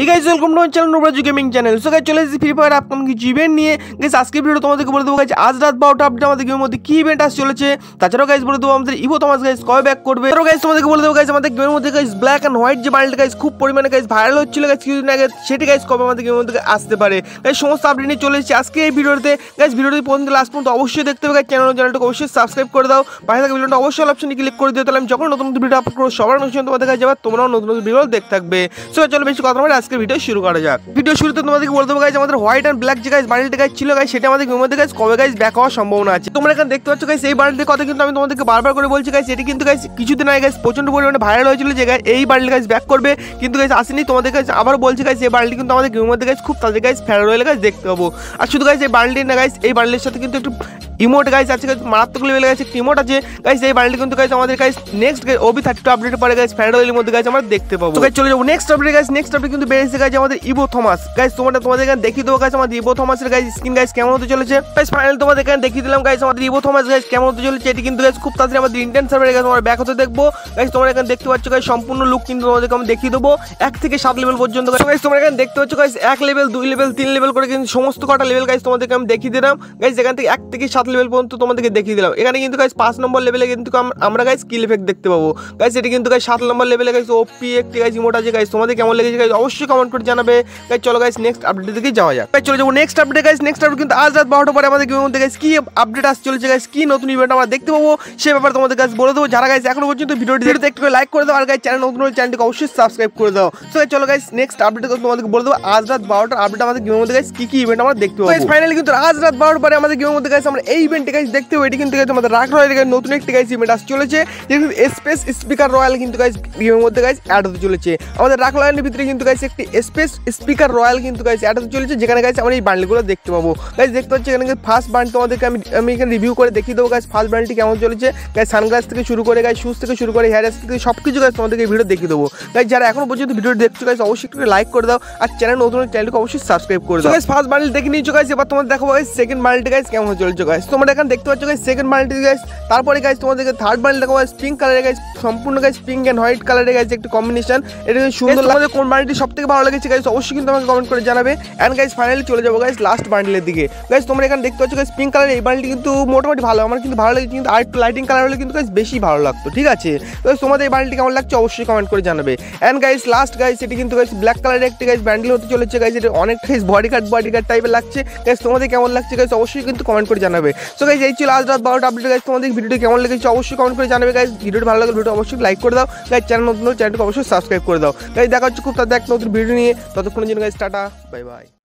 এই guys welcome to channel নুবরাজু gaming channel so guys চলে এসেছি ফ্রি ফায়ার আপকামিং কিছু ইভেন্ট নিয়ে। গাইজ আজকে ভিডিও তোমাদেরকে বলে দেবো গাইজ আজ রাত বারোটা আপডেট আমাদের গেমের মধ্যে কি ইভেন্ট আসতে চলেছে, তাছাড়াও গাইজ বলে দেবো আমাদের ইভো থমাস গাইজ কবে ব্যাক করবে। তারপর গাইজ তোমাদেরকে বলে দেবো গাইজ আমাদের গেমের মধ্যে গাইজ ব্ল্যাক অ্যান্ড হোয়াইট যে বান্ডেল গাইজ খুব পরিমাণে গাইজ ভাইরাল হচ্ছিল গাইজ কিছুদিন আগে, সেটি গাইজ কবে আমাদের গেমের মধ্যে আসতে পারে। গাইজ সমস্ত আপডেট নিয়ে চলে এসেছি আজকে এই ভিডিওতে গাইজ ভিডিওটি পর্যন্ত লাস্ট পর্যন্ত অবশ্যই দেখতে হবে গাইজ চ্যানেল চ্যানেলটাকে অবশ্যই সাবস্ক্রাইব করে দাও। পাশে থাকা ভিডিওটা অবশ্যই অপশনে ক্লিক করে দিও, তাহলে আমি যখন নতুন নতুন ভিডিও আপলোড করব, সবার নতুন তোমাদের কাছে যাবে, তোমরাও নতুন নতুন ভিডিও দেখতে থাকবে। সো চলো বেশি কথা বলে আজকে ভিডিও শুরু করা যাক। ভিডিও শুরুতে তোমাদেরকে বলে দেবো গাইজ আমাদের হোয়াইট অ্যান্ড ব্ল্যাক যে গাইজ বান্ডেলটা গাইজ ছিল গাইজ সেটা আমাদের মধ্যে গাইজ কবে গাইজ ব্যাক হওয়ার সম্ভাবনা আছে। তোমরা এখানে দেখতে পাচ্ছ গাইজ এই বান্ডেলের কথা কিন্তু আমি তোমাদেরকে বারবার করে বলছি গাইজ এটি কিন্তু গাইজ কিছুদিন আগে গাইজ প্রচণ্ড পরিমাণে ভাইরাল হয়েছিল যে এই বান্ডেল গাইজ ব্যাক করবে। কিন্তু গাইজ আসেনি তোমাদের কাছে আবার বলছি গাইজ এই বান্ডেল কিন্তু আমাদের গেমের মধ্যে গাইজ খুব তাদের গাইজ ফেরার হয়ে গাইজ দেখতে পাবো। আর শুধু গাইজ এই বান্ডেল না গাইজ এই বান্ডেলের সাথে কিন্তু একটু ইমোট আছে গাইজ মারাত্মক লেভেলে গেছে ইমোট আছে। গাইজ এই বান্ডেল কিন্তু গাইজ আমাদের guys next OB thirty two update পরে গাইজ ফেরার মধ্যে গাইজ আমরা দেখতে পাবো। গাইজ চলে যাব next update guys next update কিন্তু বেড়েছে গাইজ আমাদের ইবো থমাস গাইজ তোমরা তোমাদের এখানে দেখিয়ে দেবো গাইজ আমাদের ইভো থমাসের গাইজ স্ক্রিন গাইজ কেমন হতে চলেছে। গাইজ ফাইনাল তোমাদের এখানে দেখিয়ে দিলাম গাইজ আমাদের ইবো থমাস গাইজ কেমন হতে চলেছে, এটি কিন্তু গাইজ খুব তাড়াতাড়ি আমাদের ইন্ডিয়ান সার্ভারে গাইজ আমরা ব্যাক হতে দেখব। গাইজ তোমরা এখানে দেখতে পাচ্ছ গাইজ সম্পূর্ণ লুক কিন্তু তোমাদেরকে আমি দেখিয়ে দেবো। এক থেকে সাত লেভেল পর্যন্ত গাইজ তোমরা এখানে দেখতে পাচ্ছ গাইজ এক লেভেল দুই লেভেল তিন লেভেল করে কিন্তু সমস্ত কটা লেভেল গাইজ তোমাদেরকে আমি দেখিয়ে দিলাম। গাইজ এখান থেকে এক থেকে সাত লেভেল পর্যন্ত তোমাদেরকে দেখিয়ে দিলাম। এখানে কিন্তু গাইজ পাঁচ নম্বর লেভেলে কিন্তু আমরা গাইজ স্কিল এফেক্ট দেখতে পাবো। গাইজ এটি কিন্তু গাইজ সাত নম্বর লেভেলে গাইজ ওপি একটি গাইজ ইমোট আছে। গাইজ তোমাদের কেমন লেগেছে গাইজ অবশ্যই কমেন্ট করে জানাবে। গাইজ চলো গাইজ নেক্সট আপডেটের দিকে যাওয়া যাক। গাইজ চলে যাব next update guys next update কিন্তু আজ রাত বারোটা পরে আমাদের গেমের মধ্যে গাইজ কি আপডেট আসতে চলেছে। গাইজ কি নতুন ইভেন্ট আমরা দেখতে পাবো সে ব্যাপারে তোমাদের কাছে বলে দেবো। যারা গাইজ এখনও পর্যন্ত ভিডিওটি ভিডিওতে একটু লাইক করে দাও। আর গাইজ চ্যানেল নতুন হলে চ্যানেলটিকে অবশ্যই সাবস্ক্রাইব করে দাও। সো গাইজ চলো গাইজ নেক্সট আপডেট তোমাদেরকে বলে দেবো। আজ রাত বারোটার আপডেট আমাদের গেমের মধ্যে গাইজ কি কি ইভেন্ট আমরা দেখতে পাবো। ফাইনালি কিন্তু আজ রাত বারোটার পরে আমাদের গেমের মধ্যে গাইজ আমরা এই ইভেন্টে গাইজ দেখতে পাবো এটি কিন্তু গাইজ আমাদের রাখ রয়েল গাইজ নতুন একটি গাইজ ইভেন্ট আসতে চলেছে যেটি স্পেস স্পিকার রয়্যাল কিন্তু গাইজ গেমের মধ্যে গাইজ অ্যাড হতে চলেছে। আমাদের রাখ রয়্যালের ভিতরে কিন্তু গাইজ একটি স্পেস স্পিকার রয়্যাল কিন্তু গাইজ অ্যাড হতে চলেছে, যেখানে গাইজ আমরা এই বান্ডেলগুলো দেখতে পাবো। গাইজ দেখতে পাচ্ছি এখানে ফার্স্ট বান্ড তোমাদেরকে আমি আমি এখানে রিভিউ করে দেখিয়ে দেবো গাইজ ফার্স্ট বান্ডটি কেমন চলেছে। গাইজ সানগ্লাস থেকে শুরু করে গাইজ শুজ থেকে শুরু করে হেয়ার থেকে সব কিছু গাইজ তোমাদেরকে ভিডিও দেখিয়ে দেবো। গাইজ যারা এখনও পর্যন্ত ভিডিও দেখছ গাইজ অবশ্যই একটু লাইক করে দাও আর চ্যানেল নতুন চ্যানেলকে অবশ্যই সাবস্ক্রাইব করে দাও। গাইজ ফার্স্ট বান্ডেল দেখে নিয়েছো গাইজ এবার তোমাদের দেখো গাইজ সেকেন্ড বান্ডেলটি গাইজ কেমন চলছে গাইজ তোমরা এখানে দেখতে পাচ্ছ গাইজ সেকেন্ড বান্ডেলটি গাইজ তারপরে গাইজ তোমাদেরকে থার্ড বান্ডেল দেখাবো গাইজ পিঙ্ক কালারের গাইজ সম্পূর্ণ গাইজ পিঙ্ক অ্যান্ড হোয়াইট কালারের গাইজ একটি কম্বিনেশন এটা সুন্দর লাগে কোন বান্ডেলটি সব থেকে ভালো লেগেছে গাইজ অবশ্যই কিন্তু আমাকে কমেন্ট করে জানাবে। অ্যান্ড গাইজ ফাইনালি চলে যাব গাইজ লাস্ট বান্ডেলের দিকে। গাইজ তোমরা এখানে দেখতে পাচ্ছ গাইজ পিঙ্ক কালারের এই বান্ডেলটি কিন্তু মোটামুটি ভালো। আমার কিন্তু ভালো লেগেছে কিন্তু আর একটু লাইটিং কালার হলে কিন্তু গাইজ বেশি ভালো লাগতো। ঠিক আছে? তো তোমাদের এই বান্ডেলটি কেমন লাগছে অবশ্যই কমেন্ট করে জানাবে। অ্যান্ড গাইজ লাস্ট গাইজ এটি কিন্তু গাইজ ব্ল্যাক কালারের একটি গাইজ ব্যান্ডেল হতে চলেছে গাইজ এটা অনেক guys body card body card টাইপের লাগছে। গাইজ তোমাদের কেমন লাগছে গাইজ অবশ্যই কিন্তু কমেন্ট করে জানাবে। সো গাইজ এই ছিল আজ রাত বারোটা আপডেট গাইজ তোমাদের ভিডিওটি কেমন লেগেছে অবশ্যই কমেন্ট করে জানাবে। গাইজ ভিডিওটি ভালো লাগলে ভিডিও অবশ্যই লাইক করে দাও। গাইজ চ্যানেল নতুন চ্যানেলকে অবশ্যই সাবস্ক্রাইব করে দাও। গাইজ দেখা হচ্ছে খুব তাদের এক নতুন ভিডিও নিয়ে। ততক্ষণের জন্য গাইজ টাটা বাই বাই